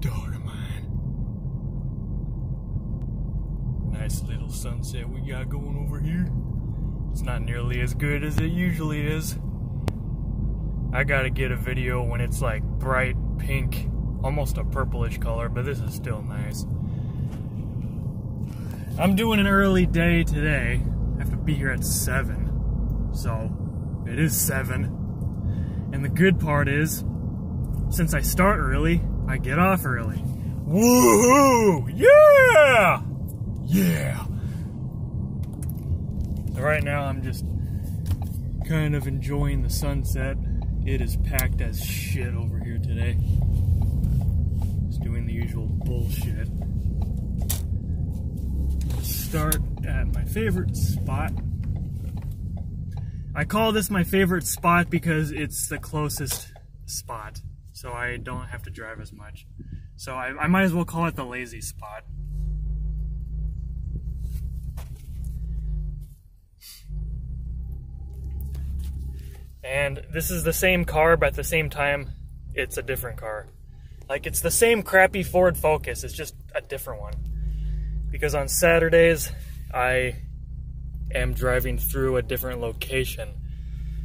dog of mine. Nice little sunset we got going over here. It's not nearly as good as it usually is. I gotta get a video when it's like bright pink, almost a purplish color, but this is still nice. I'm doing an early day today. I have to be here at 7. So, it is 7. And the good part is, since I start early, I get off early. Woohoo! Yeah! Yeah! Right now I'm just kind of enjoying the sunset. It is packed as shit over here today. Just doing the usual bullshit. Start at my favorite spot. I call this my favorite spot because it's the closest spot, so I don't have to drive as much. So I, I might as well call it the lazy spot. And this is the same car, but at the same time, it's a different car. Like, it's the same crappy Ford Focus, it's just a different one. Because on Saturdays, I am driving through a different location.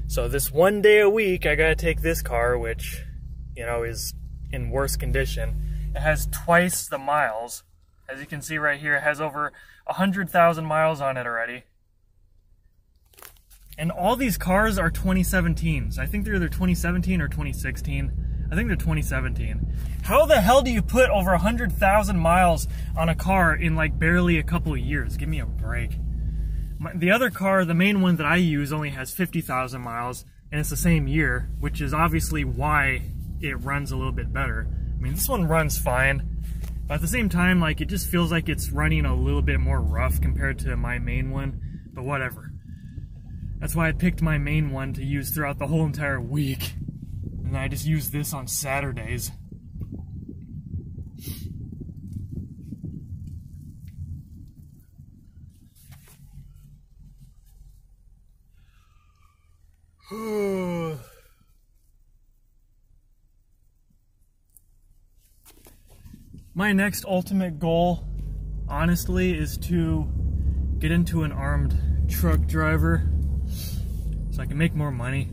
So this one day a week, I gotta take this car, which, you know, is in worse condition. It has twice the miles. As you can see right here, it has over 100,000 miles on it already. And all these cars are 2017s. I think they're either 2017 or 2016. I think they're 2017. How the hell do you put over 100,000 miles on a car in like barely a couple of years? Give me a break. My, the other car, the main one that I use, only has 50,000 miles, and it's the same year, which is obviously why it runs a little bit better. I mean, this one runs fine, but at the same time, like, it just feels like it's running a little bit more rough compared to my main one, but whatever. That's why I picked my main one to use throughout the whole entire week. And I just use this on Saturdays. My next ultimate goal, honestly, is to get into an armed truck driver so I can make more money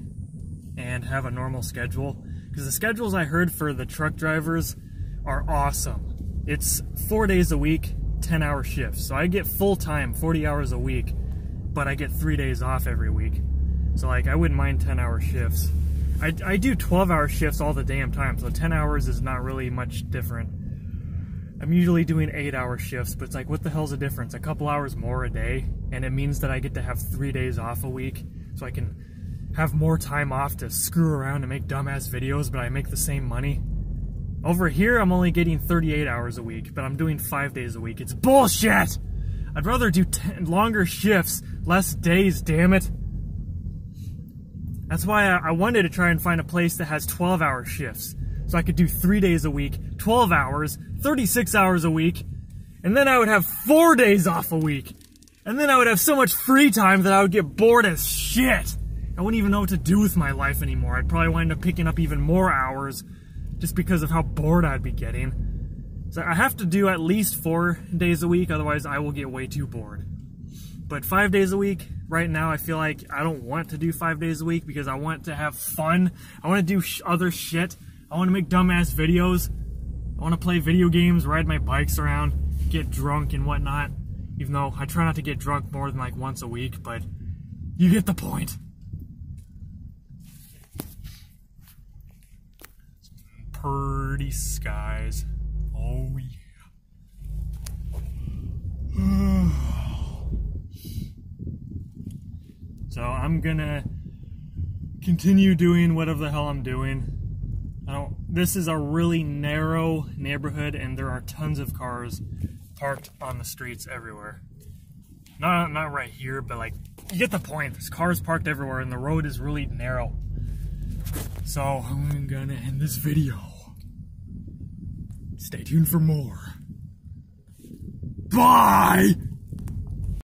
and have a normal schedule. Because the schedules I heard for the truck drivers are awesome. It's four days a week, 10 hour shifts. So I get full time, 40 hours a week, but I get three days off every week. So like I wouldn't mind 10 hour shifts. I, I do 12 hour shifts all the damn time, so 10 hours is not really much different. I'm usually doing 8 hour shifts, but it's like, what the hell's the difference? A couple hours more a day, and it means that I get to have 3 days off a week, so I can have more time off to screw around and make dumbass videos, but I make the same money. Over here, I'm only getting 38 hours a week, but I'm doing 5 days a week. It's bullshit! I'd rather do ten, longer shifts, less days, damn it. That's why I wanted to try and find a place that has 12 hour shifts. So I could do three days a week, 12 hours, 36 hours a week, and then I would have four days off a week. And then I would have so much free time that I would get bored as shit. I wouldn't even know what to do with my life anymore. I'd probably wind up picking up even more hours just because of how bored I'd be getting. So I have to do at least four days a week, otherwise I will get way too bored. But five days a week, right now, I feel like I don't want to do five days a week because I want to have fun. I want to do other shit. I want to make dumbass videos. I want to play video games, ride my bikes around, get drunk and whatnot. Even though I try not to get drunk more than like once a week, but you get the point. Pretty skies. Oh yeah. so I'm gonna continue doing whatever the hell I'm doing. Don't, this is a really narrow neighborhood and there are tons of cars parked on the streets everywhere. Not, not right here, but like, you get the point. There's cars parked everywhere and the road is really narrow. So I'm gonna end this video. Stay tuned for more. Bye!